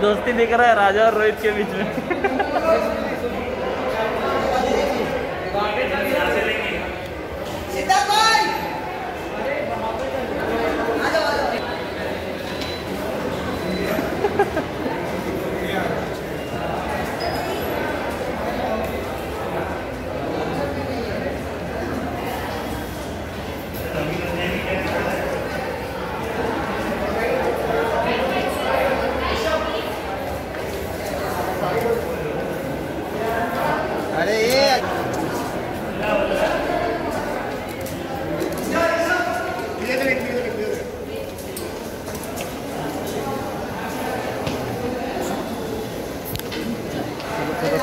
दोस्ती दिख रहा है राजा और रोहित के बीच में।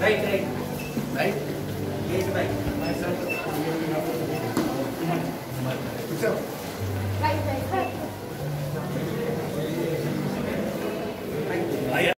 Right right right get right myself